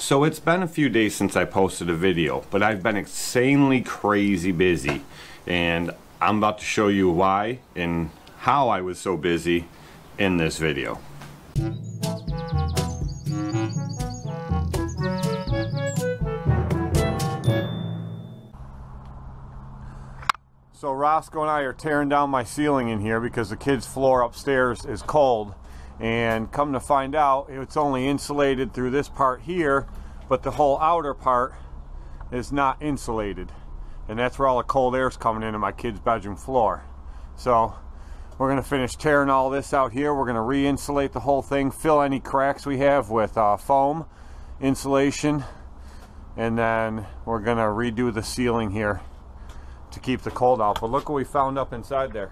So it's been a few days since I posted a video, but I've been insanely crazy busy. And I'm about to show you why and how I was so busy in this video. So Roscoe and I are tearing down my ceiling in here because the kids' floor upstairs is cold and come to find out it's only insulated through this part here but the whole outer part is not insulated. And that's where all the cold air is coming into my kids bedroom floor. So we're going to finish tearing all this out here. We're going to re-insulate the whole thing fill any cracks we have with uh, foam insulation. And then we're going to redo the ceiling here to keep the cold out. But look what we found up inside there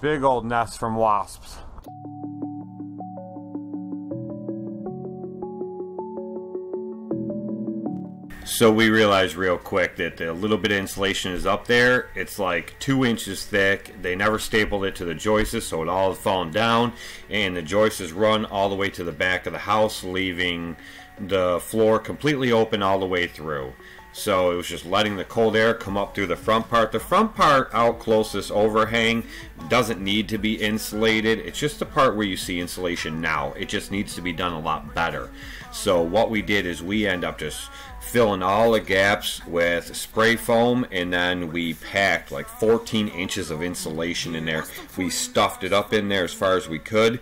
Big old nest from wasps. So we realized real quick that the little bit of insulation is up there. It's like two inches thick. They never stapled it to the joists, so it all has fallen down. And the joists run all the way to the back of the house, leaving the floor completely open all the way through. So it was just letting the cold air come up through the front part. The front part out closest overhang doesn't need to be insulated. It's just the part where you see insulation now. It just needs to be done a lot better. So what we did is we end up just filling all the gaps with spray foam and then we packed like 14 inches of insulation in there. We stuffed it up in there as far as we could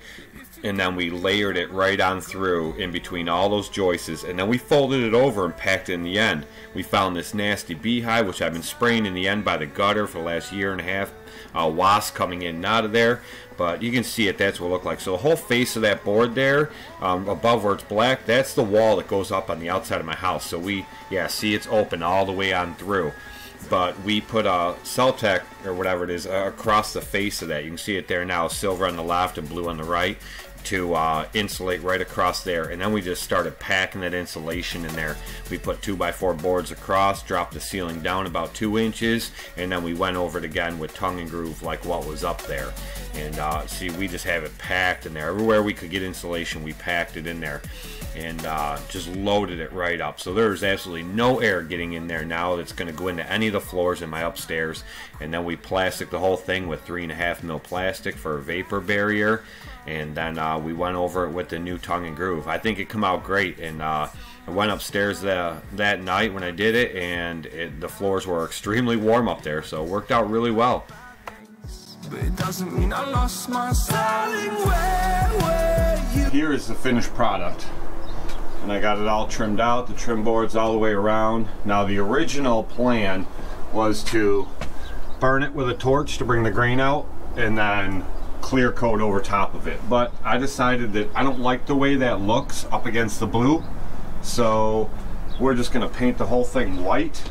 and then we layered it right on through in between all those joists. And then we folded it over and packed it in the end. We found this nasty beehive which I've been spraying in the end by the gutter for the last year and a half. Uh, wasp coming in and out of there. But you can see it. That's what it looked like. So the whole face of that board there um, above where it's black that's the wall that goes up on the outside of my house. So we yeah see it's open all the way on through. But we put a Celtec or whatever it is uh, across the face of that. You can see it there now, silver on the left and blue on the right to uh, insulate right across there. And then we just started packing that insulation in there. We put 2 by 4 boards across dropped the ceiling down about 2 inches and then we went over it again with tongue and groove like what was up there. And uh, see we just have it packed in there. Everywhere we could get insulation we packed it in there and uh, just loaded it right up. So there's absolutely no air getting in there now that's going to go into any of the floors in my upstairs. And then we plastic the whole thing with three and a half mil plastic for a vapor barrier. And then uh, we went over it with the new tongue and groove. I think it come out great, and uh, I went upstairs the, that night when I did it, and it, the floors were extremely warm up there, so it worked out really well. Here is the finished product. And I got it all trimmed out, the trim boards all the way around. Now the original plan was to burn it with a torch to bring the grain out and then clear coat over top of it. But I decided that I don't like the way that looks up against the blue. So we're just gonna paint the whole thing white.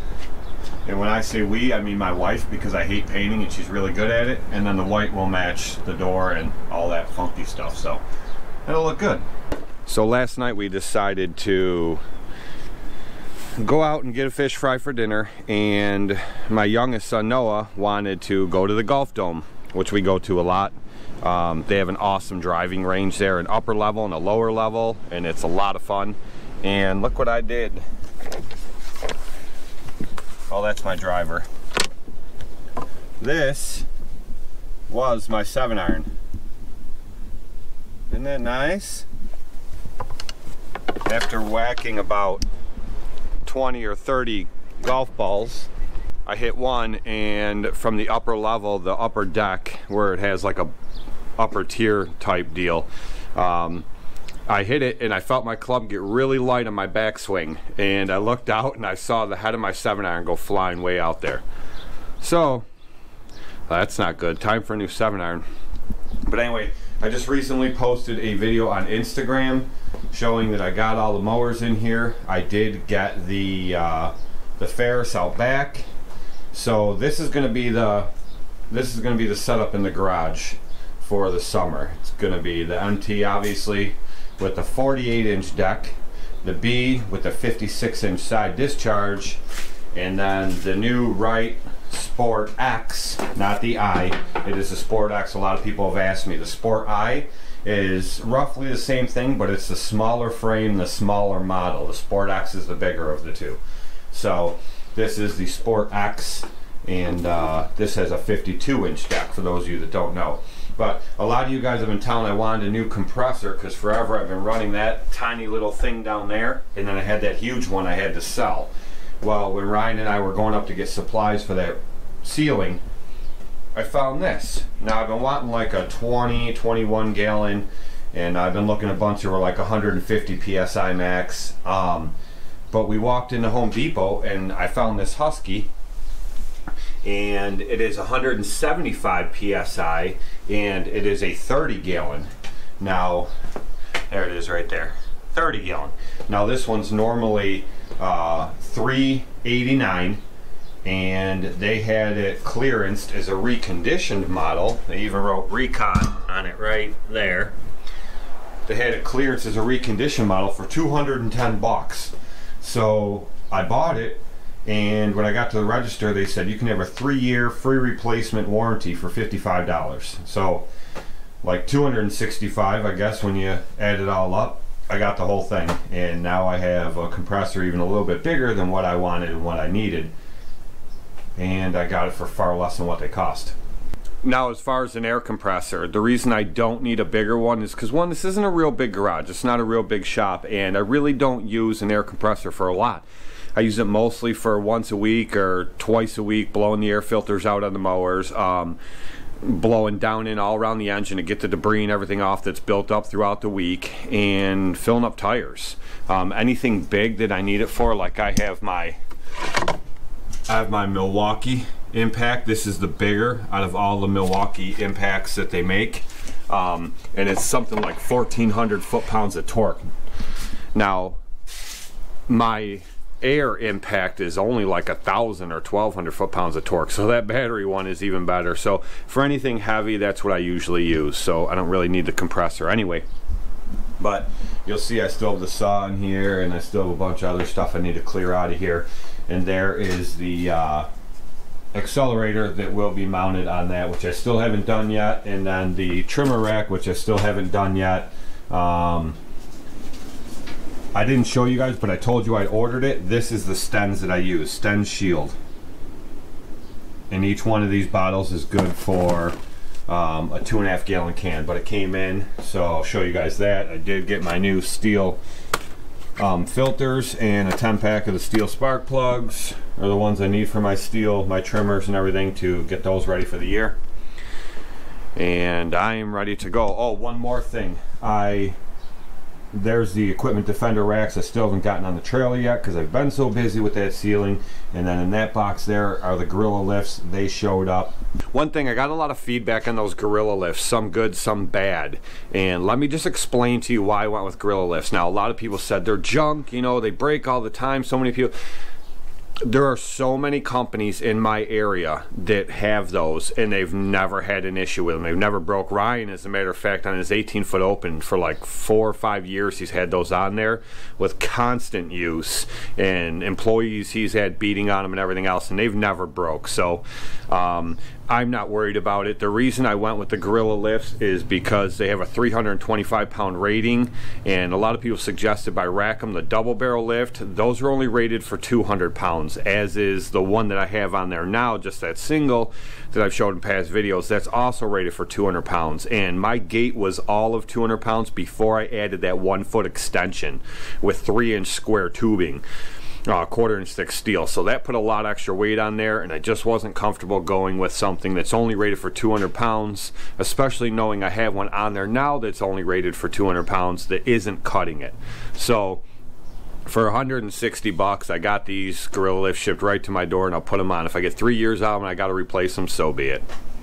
And when I say we, I mean my wife because I hate painting and she's really good at it. And then the white will match the door and all that funky stuff. So it'll look good. So last night we decided to go out and get a fish fry for dinner and my youngest son Noah wanted to go to the golf dome which we go to a lot um, they have an awesome driving range there, an upper level and a lower level, and it's a lot of fun. And look what I did. Oh, that's my driver. This was my seven iron. Isn't that nice? After whacking about 20 or 30 golf balls, I hit one and from the upper level, the upper deck, where it has like a upper tier type deal. Um, I hit it and I felt my club get really light on my backswing and I looked out and I saw the head of my 7 iron go flying way out there. So that's not good. Time for a new 7 iron. But anyway, I just recently posted a video on Instagram showing that I got all the mowers in here. I did get the uh, the Ferris out back. So this is going to be the this is going to be the setup in the garage for the summer. It's going to be the MT obviously with the 48 inch deck, the B with the 56 inch side discharge, and then the new Wright Sport X, not the I. It is the Sport X. A lot of people have asked me. The Sport I is roughly the same thing, but it's the smaller frame, the smaller model. The Sport X is the bigger of the two. So this is the Sport X, and uh, this has a 52 inch deck for those of you that don't know. But a lot of you guys have been telling I wanted a new compressor because forever I've been running that tiny little thing down there, and then I had that huge one I had to sell. Well, when Ryan and I were going up to get supplies for that ceiling, I found this. Now I've been wanting like a 20, 21 gallon, and I've been looking a bunch that were like 150 psi max. Um, but we walked into Home Depot and I found this Husky, and it is 175 psi, and it is a 30 gallon. Now, there it is right there, 30 gallon. Now this one's normally uh, 389 and they had it clearanced as a reconditioned model. They even wrote recon on it right there. They had it clearance as a reconditioned model for 210 bucks. So I bought it, and when I got to the register, they said you can have a three-year free replacement warranty for $55. So like 265, I guess, when you add it all up. I got the whole thing, and now I have a compressor even a little bit bigger than what I wanted and what I needed and I got it for far less than what they cost. Now, as far as an air compressor, the reason I don't need a bigger one is because one, this isn't a real big garage. It's not a real big shop, and I really don't use an air compressor for a lot. I use it mostly for once a week or twice a week, blowing the air filters out on the mowers, um, blowing down in all around the engine to get the debris and everything off that's built up throughout the week, and filling up tires. Um, anything big that I need it for, like I have my I have my Milwaukee impact. This is the bigger out of all the Milwaukee impacts that they make. Um, and it's something like 1400 foot-pounds of torque. Now, my air impact is only like a thousand or 1200 foot-pounds of torque. So that battery one is even better. So for anything heavy, that's what I usually use. So I don't really need the compressor anyway. But you'll see I still have the saw in here and I still have a bunch of other stuff I need to clear out of here and there is the uh, accelerator that will be mounted on that which I still haven't done yet and then the trimmer rack which I still haven't done yet. Um, I didn't show you guys but I told you I ordered it. This is the Stens that I use Stens Shield. And each one of these bottles is good for um, a two and a half gallon can but it came in so I'll show you guys that. I did get my new Stihl um, filters and a 10 pack of the Stihl spark plugs are the ones I need for my Stihl, my trimmers and everything to get those ready for the year. And I am ready to go. Oh, one more thing. I there's the equipment defender racks I still haven't gotten on the trailer yet because I've been so busy with that ceiling. And then in that box there are the gorilla lifts. They showed up. One thing I got a lot of feedback on those gorilla lifts some good some bad. And let me just explain to you why I went with gorilla lifts. Now a lot of people said they're junk you know they break all the time so many people there are so many companies in my area that have those and they've never had an issue with them. They've never broke. Ryan as a matter of fact on his 18 foot open for like four or five years he's had those on there with constant use and employees he's had beating on them and everything else and they've never broke. So um, I'm not worried about it. The reason I went with the Gorilla lifts is because they have a 325 pound rating, and a lot of people suggested by Rackham the double barrel lift. Those are only rated for 200 pounds, as is the one that I have on there now, just that single that I've showed in past videos. That's also rated for 200 pounds, and my gate was all of 200 pounds before I added that one foot extension with three inch square tubing uh, quarter inch thick steel. So that put a lot extra weight on there, and I just wasn't comfortable going with something that's only rated for 200 pounds, especially knowing I have one on there now that's only rated for 200 pounds that isn't cutting it. So for 160 bucks, I got these Gorilla Lift shipped right to my door, and I'll put them on. If I get three years out and I got to replace them, so be it.